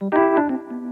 Música